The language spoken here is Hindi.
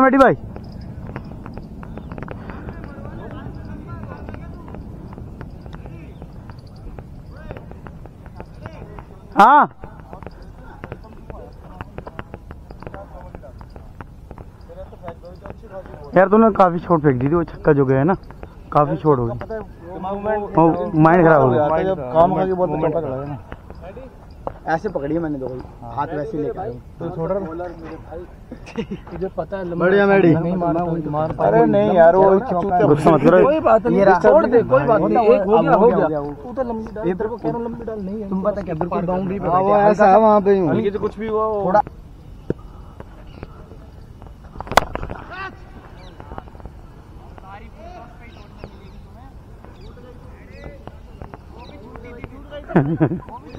मेटी भाई। हाँ। यार तूने काफ़ी छोट फेंक दी थी वो छक्का जो गया है ना काफ़ी छोट हो गई माइंड खराब हो गया। काम करके बहुत ऐसे पकड़ी है मैंने दो। हाथ वैसे लेके आया तो छोड़ तुझे पता है बढ़िया मैडी। नहीं मारा वो मार अरे नहीं यार वो गुस्सा मत करो। कोई बात नहीं छोड़ दे कोई बात नहीं एक हो गया हो हो गया, हो। तू तो लंबी डाल तेरे को कह रहा हूँ लंबी डाल? नहीं है तुम पता क्या बिल्कुल बाउंड्री पे हाँ, वो ऐसा है वहाँ पे यूँ। हल्की से कुछ भी हुआ वो थोड़ा